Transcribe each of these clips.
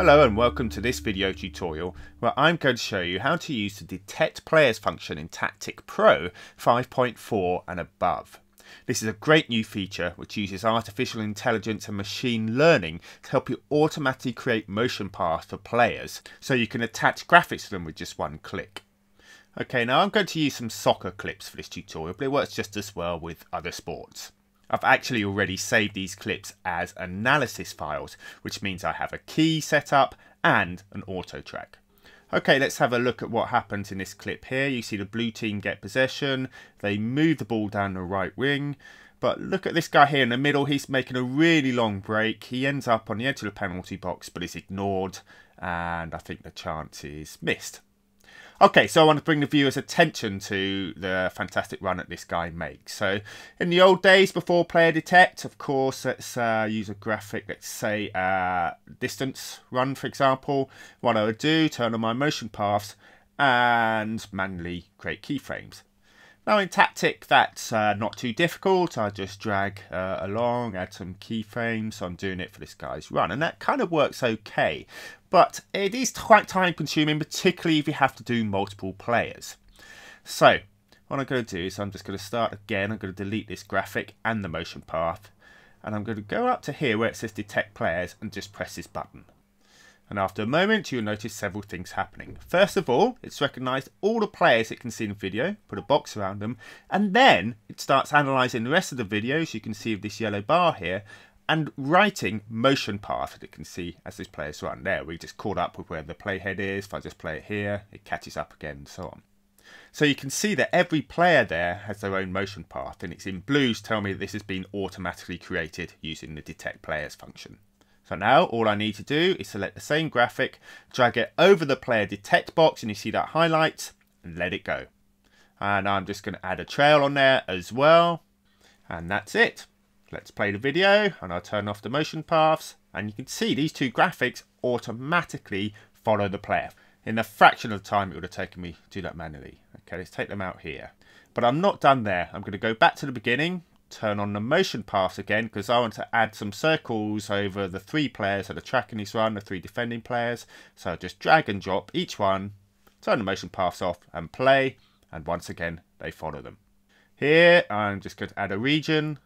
Hello and welcome to this video tutorial where I'm going to show you how to use the detect players function in Tactic Pro 5.4 and above. This is a great new feature which uses artificial intelligence and machine learning to help you automatically create motion paths for players so you can attach graphics to them with just one click. Okay, now I'm going to use some soccer clips for this tutorial, but it works just as well with other sports. I've actually already saved these clips as analysis files, which means I have a key set up and an auto track. Okay, let's have a look at what happens in this clip here. You see the blue team get possession. They move the ball down the right wing. But look at this guy here in the middle. He's making a really long break. He ends up on the edge of the penalty box, but is ignored. And I think the chance is missed. Okay, so I want to bring the viewer's attention to the fantastic run that this guy makes. So, in the old days before player detect, of course, let's uh, use a graphic, let's say uh, distance run, for example. What I would do, turn on my motion paths and manually create keyframes. Now in Tactic, that's uh, not too difficult. I just drag uh, along, add some keyframes. So I'm doing it for this guy's run, and that kind of works okay. But it is quite time consuming, particularly if you have to do multiple players. So what I'm going to do is I'm just going to start again. I'm going to delete this graphic and the motion path. And I'm going to go up to here where it says detect players and just press this button and after a moment you'll notice several things happening. First of all, it's recognised all the players it can see in the video, put a box around them, and then it starts analysing the rest of the video, as you can see with this yellow bar here, and writing motion path that it can see as this player's run. There, we just caught up with where the playhead is. If I just play it here, it catches up again and so on. So you can see that every player there has their own motion path, and it's in blues tell me this has been automatically created using the detect players function. So now all I need to do is select the same graphic, drag it over the player detect box and you see that highlight and let it go. And I'm just going to add a trail on there as well. And that's it. Let's play the video and I'll turn off the motion paths and you can see these two graphics automatically follow the player. In a fraction of the time it would have taken me to do that manually. Okay, let's take them out here. But I'm not done there. I'm going to go back to the beginning turn on the motion paths again because I want to add some circles over the three players that are tracking this run, the three defending players. So just drag and drop each one, turn the motion paths off and play. And once again, they follow them. Here, I'm just going to add a region.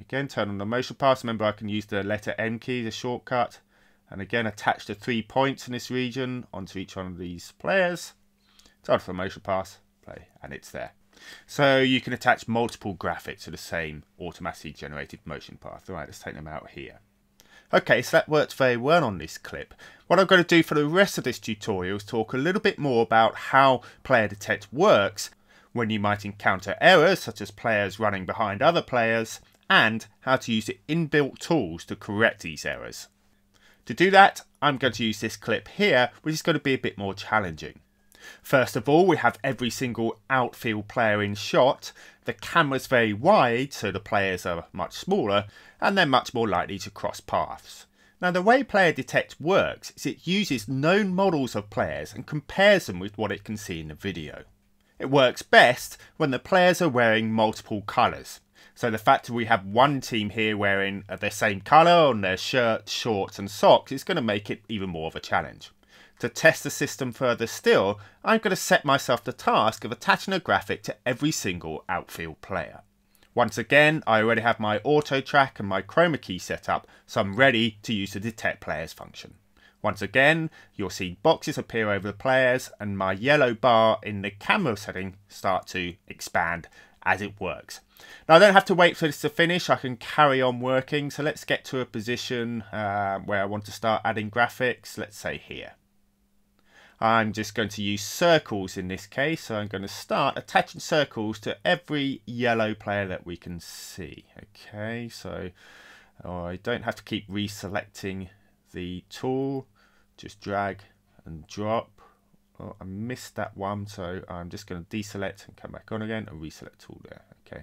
Again, turn on the motion paths. Remember, I can use the letter M key the shortcut. And again, attach the three points in this region onto each one of these players. Turn for the motion paths, play, and it's there. So you can attach multiple graphics to the same automatically generated motion path. Alright, let's take them out here. Okay, so that worked very well on this clip. What I'm going to do for the rest of this tutorial is talk a little bit more about how Player Detect works when you might encounter errors such as players running behind other players and how to use the inbuilt tools to correct these errors. To do that, I'm going to use this clip here, which is going to be a bit more challenging. First of all, we have every single outfield player in shot. The camera's very wide, so the players are much smaller, and they're much more likely to cross paths. Now, the way Player Detect works is it uses known models of players and compares them with what it can see in the video. It works best when the players are wearing multiple colours. So the fact that we have one team here wearing the same colour on their shirts, shorts and socks is going to make it even more of a challenge. To test the system further still, I'm going to set myself the task of attaching a graphic to every single outfield player. Once again, I already have my auto track and my chroma key set up, so I'm ready to use the detect players function. Once again, you'll see boxes appear over the players and my yellow bar in the camera setting start to expand as it works. Now I don't have to wait for this to finish, I can carry on working, so let's get to a position uh, where I want to start adding graphics, let's say here. I'm just going to use circles in this case. So I'm going to start attaching circles to every yellow player that we can see. Okay, so oh, I don't have to keep reselecting the tool. Just drag and drop. Oh, I missed that one, so I'm just going to deselect and come back on again and reselect tool there. Okay.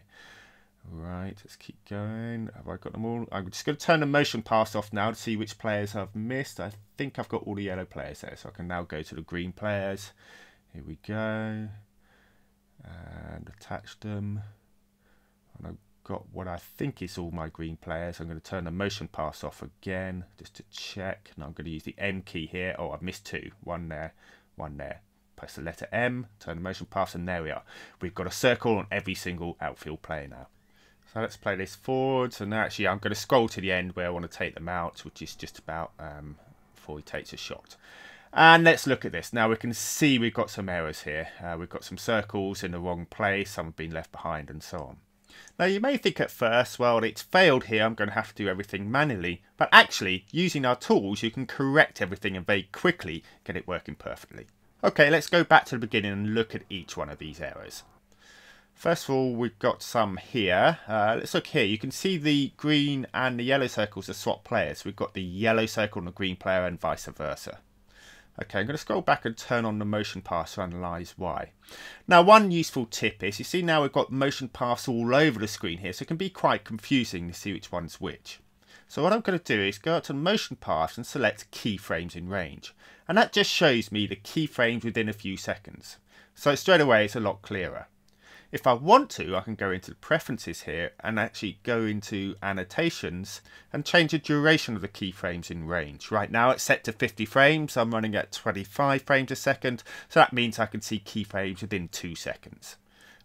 Right, let's keep going. Have I got them all? I'm just going to turn the motion paths off now to see which players I've missed. I think I've got all the yellow players there, so I can now go to the green players. Here we go. And attach them. And I've got what I think is all my green players. I'm going to turn the motion paths off again just to check. And I'm going to use the M key here. Oh, I've missed two. One there, one there. Press the letter M, turn the motion paths, and there we are. We've got a circle on every single outfield player now. So let's play this forward. So now actually I'm going to scroll to the end where I want to take them out, which is just about um, before he takes a shot. And let's look at this. Now we can see we've got some errors here. Uh, we've got some circles in the wrong place, some have been left behind and so on. Now you may think at first, well it's failed here, I'm going to have to do everything manually. But actually, using our tools you can correct everything and very quickly get it working perfectly. Okay, let's go back to the beginning and look at each one of these errors. First of all, we've got some here. Uh, let's look here. You can see the green and the yellow circles are swap players. We've got the yellow circle and the green player and vice versa. Okay, I'm going to scroll back and turn on the motion paths to analyse why. Now, one useful tip is, you see now we've got motion paths all over the screen here, so it can be quite confusing to see which one's which. So what I'm going to do is go up to motion paths and select keyframes in range. And that just shows me the keyframes within a few seconds. So straight away it's a lot clearer. If I want to, I can go into the preferences here and actually go into annotations and change the duration of the keyframes in range. Right now it's set to 50 frames. I'm running at 25 frames a second. So that means I can see keyframes within two seconds.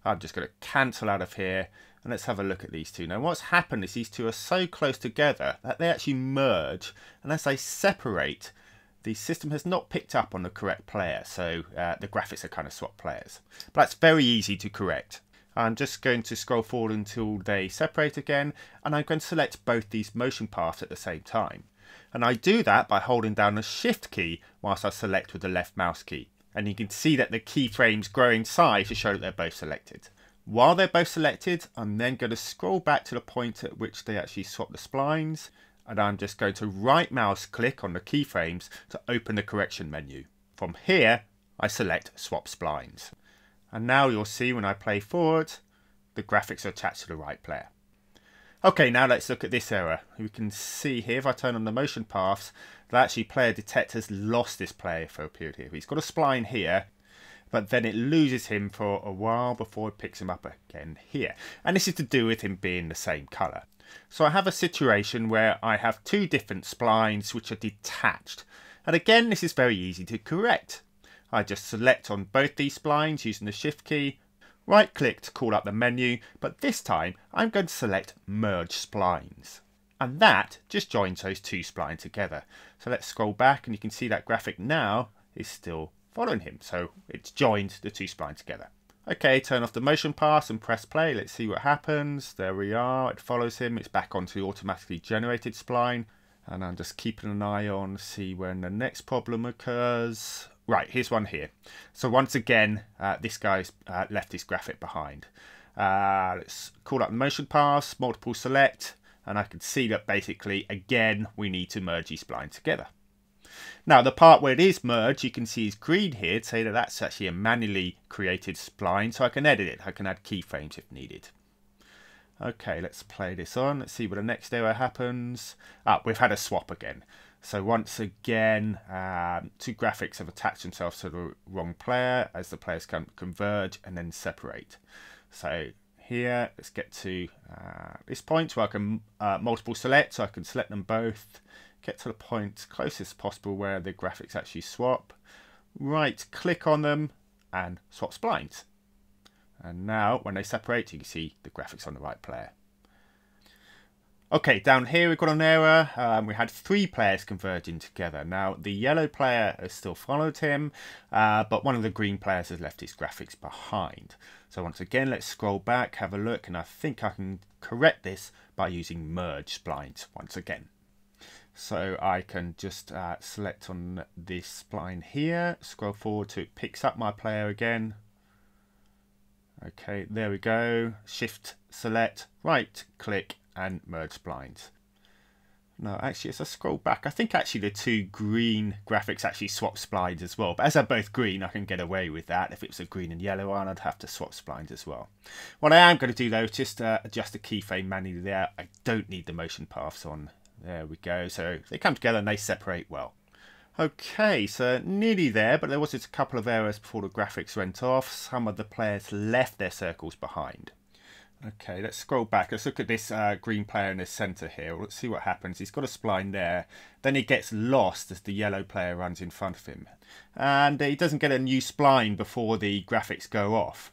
I'm just going to cancel out of here and let's have a look at these two. Now what's happened is these two are so close together that they actually merge and as they separate the system has not picked up on the correct player, so uh, the graphics are kind of swap players. But that's very easy to correct. I'm just going to scroll forward until they separate again, and I'm going to select both these motion paths at the same time. And I do that by holding down the shift key whilst I select with the left mouse key. And you can see that the keyframes grow in size to show that they're both selected. While they're both selected, I'm then going to scroll back to the point at which they actually swap the splines and I'm just going to right mouse click on the keyframes to open the correction menu. From here, I select swap splines. And now you'll see when I play forward, the graphics are attached to the right player. Okay, now let's look at this error. We can see here, if I turn on the motion paths, that actually player detector's lost this player for a period here. He's got a spline here, but then it loses him for a while before it picks him up again here. And this is to do with him being the same colour. So I have a situation where I have two different splines which are detached. And again, this is very easy to correct. I just select on both these splines using the shift key, right click to call up the menu, but this time I'm going to select merge splines. And that just joins those two splines together. So let's scroll back and you can see that graphic now is still following him. So it's joined the two splines together. Okay, turn off the motion paths and press play. Let's see what happens. There we are. It follows him. It's back onto the automatically generated spline. And I'm just keeping an eye on, see when the next problem occurs. Right, here's one here. So once again, uh, this guy's uh, left his graphic behind. Uh, let's call up the motion paths, multiple select, and I can see that basically, again, we need to merge these splines together. Now the part where it is merged, you can see is green here to say that that's actually a manually created spline, so I can edit it. I can add keyframes if needed. Okay, let's play this on. Let's see what the next error happens. Ah, we've had a swap again. So once again, um, two graphics have attached themselves to the wrong player as the players can converge and then separate. So here, let's get to uh, this point where I can uh, multiple select, so I can select them both get to the point closest possible where the graphics actually swap, right click on them and swap splines. And now when they separate you can see the graphics on the right player. Okay, down here we've got an error. Um, we had three players converging together. Now, the yellow player has still followed him, uh, but one of the green players has left his graphics behind. So once again, let's scroll back, have a look, and I think I can correct this by using merge splines once again. So I can just uh, select on this spline here, scroll forward to it picks up my player again. Okay, there we go. Shift, select, right click and merge splines. No, actually, as I scroll back, I think actually the two green graphics actually swap splines as well. But as they're both green, I can get away with that. If it was a green and yellow one, I'd have to swap splines as well. What I am going to do though is just uh, adjust the keyframe manually there. I don't need the motion paths on there we go. So they come together and they separate well. Okay, so nearly there, but there was just a couple of errors before the graphics went off. Some of the players left their circles behind. Okay, let's scroll back. Let's look at this uh, green player in the centre here. Let's see what happens. He's got a spline there. Then he gets lost as the yellow player runs in front of him. And he doesn't get a new spline before the graphics go off.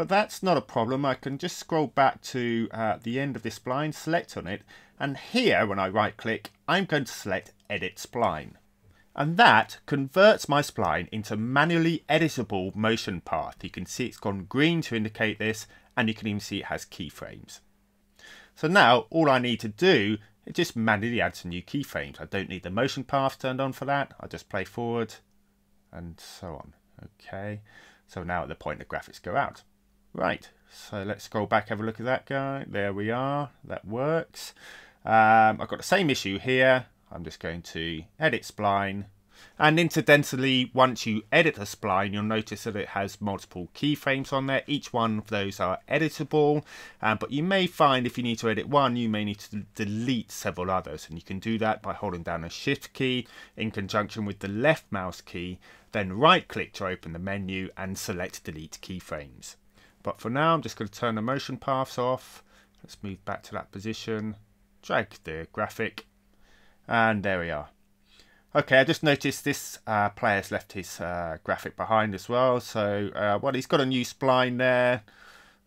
But that's not a problem. I can just scroll back to uh, the end of this spline, select on it. And here, when I right click, I'm going to select Edit Spline. And that converts my spline into manually editable motion path. You can see it's gone green to indicate this and you can even see it has keyframes. So now all I need to do is just manually add some new keyframes. I don't need the motion path turned on for that. I just play forward and so on. Okay, so now at the point the graphics go out. Right, so let's scroll back, have a look at that guy. There we are, that works. Um, I've got the same issue here. I'm just going to edit spline, and incidentally, once you edit a spline, you'll notice that it has multiple keyframes on there. Each one of those are editable, um, but you may find if you need to edit one, you may need to delete several others. And you can do that by holding down a shift key in conjunction with the left mouse key, then right click to open the menu and select delete keyframes. But for now, I'm just going to turn the motion paths off. Let's move back to that position, drag the graphic, and there we are. Okay, I just noticed this uh, player's left his uh, graphic behind as well. So, uh, well, he's got a new spline there.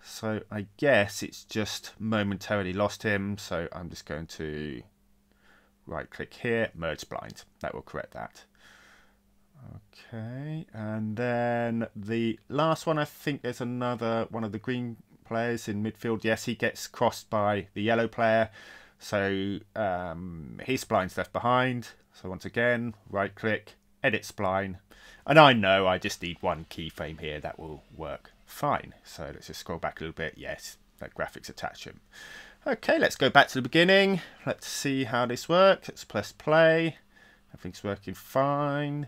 So I guess it's just momentarily lost him. So I'm just going to right click here, merge splines. That will correct that. Okay, and then the last one, I think there's another one of the green players in midfield. Yes, he gets crossed by the yellow player. So um, his spline's left behind. So once again, right click, edit spline. And I know I just need one keyframe here. That will work fine. So let's just scroll back a little bit. Yes, that graphics attachment. Okay, let's go back to the beginning. Let's see how this works. Let's press play. Everything's working fine.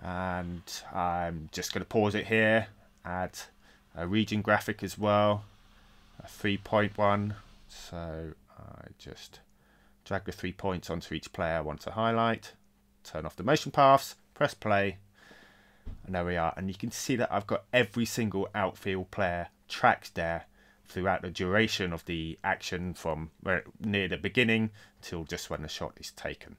And I'm just going to pause it here. Add a region graphic as well. A 3.1. So I just drag the three points onto each player I want to highlight, turn off the motion paths, press play, and there we are. And you can see that I've got every single outfield player tracked there throughout the duration of the action from near the beginning till just when the shot is taken.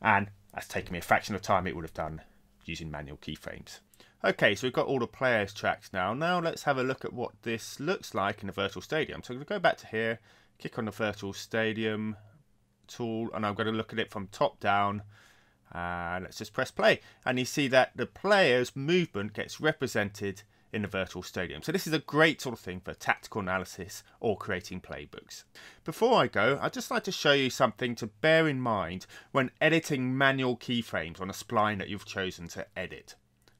And that's taken me a fraction of time it would have done using manual keyframes. Okay, so we've got all the players tracks now. Now let's have a look at what this looks like in a virtual stadium. So I'm going to go back to here, click on the virtual stadium, tool and I'm going to look at it from top down and let's just press play and you see that the player's movement gets represented in a virtual stadium. So this is a great sort of thing for tactical analysis or creating playbooks. Before I go, I'd just like to show you something to bear in mind when editing manual keyframes on a spline that you've chosen to edit.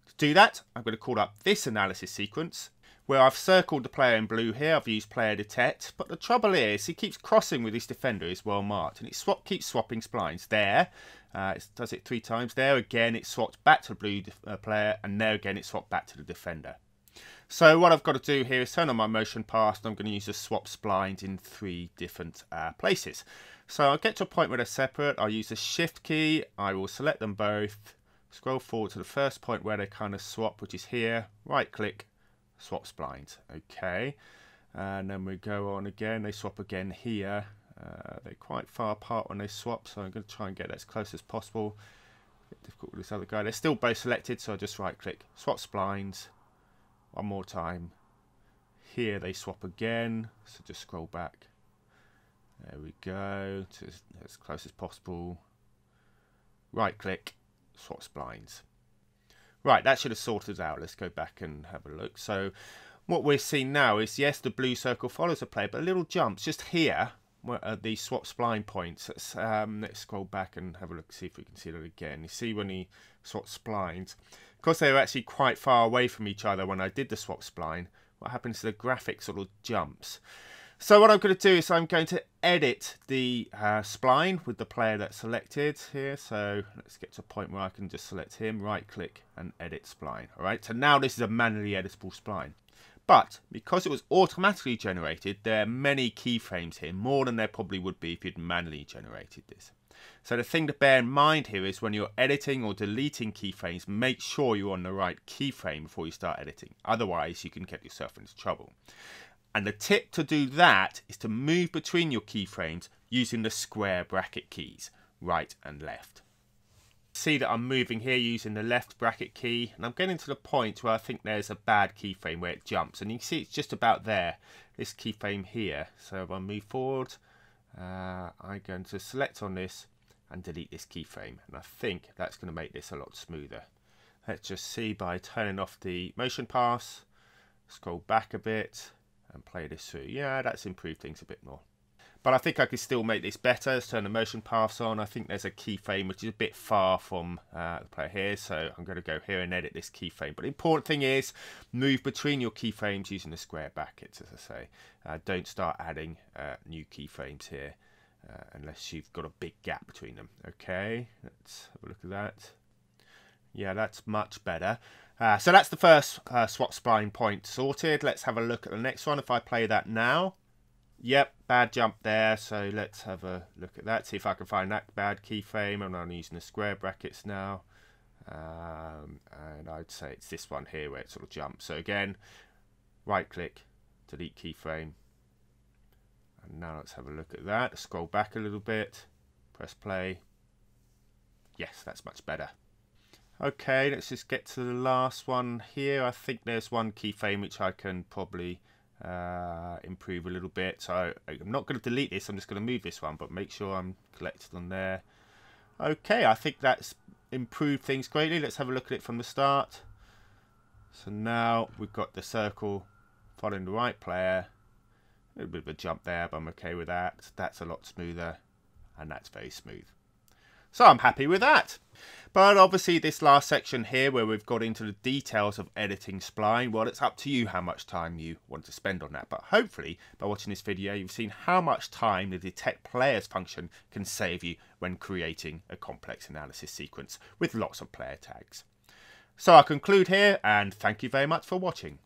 To do that, I'm going to call up this analysis sequence where I've circled the player in blue here, I've used player detect, but the trouble is he keeps crossing with his defender is well marked, and it swap, keeps swapping splines. There, uh, it does it three times. There again, it swaps back to the blue uh, player, and there again, it swapped back to the defender. So what I've got to do here is turn on my motion path, and I'm going to use the swap splines in three different uh, places. So I'll get to a point where they're separate, I'll use the shift key, I will select them both, scroll forward to the first point where they kind of swap, which is here, right click, swap splines. Okay, and then we go on again. They swap again here. Uh, they're quite far apart when they swap, so I'm going to try and get as close as possible. difficult with this other guy. They're still both selected, so I just right click, swap splines. One more time. Here they swap again, so just scroll back. There we go, to as close as possible. Right click, swap splines. Right, that should have sorted out. Let's go back and have a look. So what we're seeing now is, yes, the blue circle follows the player, but little jumps just here at the swap spline points. Let's, um, let's scroll back and have a look, see if we can see that again. You see when he swaps splines, because they were actually quite far away from each other when I did the swap spline, what happens to the graphic sort of jumps. So what I'm going to do is I'm going to edit the uh, spline with the player that's selected here. So let's get to a point where I can just select him, right click and edit spline. All right, so now this is a manually editable spline. But because it was automatically generated, there are many keyframes here, more than there probably would be if you'd manually generated this. So the thing to bear in mind here is when you're editing or deleting keyframes, make sure you're on the right keyframe before you start editing. Otherwise, you can get yourself into trouble. And the tip to do that is to move between your keyframes using the square bracket keys, right and left. See that I'm moving here using the left bracket key and I'm getting to the point where I think there's a bad keyframe where it jumps and you can see it's just about there, this keyframe here. So if I move forward, uh, I'm going to select on this and delete this keyframe and I think that's going to make this a lot smoother. Let's just see by turning off the motion paths, scroll back a bit and play this through. Yeah, that's improved things a bit more. But I think I could still make this better. Let's turn the motion paths on. I think there's a keyframe which is a bit far from uh, the player here. So I'm going to go here and edit this keyframe. But the important thing is move between your keyframes using the square brackets, as I say. Uh, don't start adding uh, new keyframes here uh, unless you've got a big gap between them. Okay, let's have a look at that. Yeah, that's much better. Uh, so that's the first uh, swap spline point sorted. Let's have a look at the next one. If I play that now, Yep, bad jump there. So let's have a look at that. See if I can find that bad keyframe. I'm not using the square brackets now. Um, and I'd say it's this one here where it sort of jumps. So again, right click, delete keyframe. And now let's have a look at that. Scroll back a little bit, press play. Yes, that's much better. Okay, let's just get to the last one here. I think there's one keyframe which I can probably uh, improve a little bit. So I'm not going to delete this, I'm just going to move this one, but make sure I'm collected on there. Okay, I think that's improved things greatly. Let's have a look at it from the start. So now we've got the circle following the right player. A little bit of a jump there, but I'm okay with that. That's a lot smoother, and that's very smooth. So I'm happy with that. But obviously this last section here where we've got into the details of editing spline, well it's up to you how much time you want to spend on that. But hopefully by watching this video you've seen how much time the detect players function can save you when creating a complex analysis sequence with lots of player tags. So I'll conclude here and thank you very much for watching.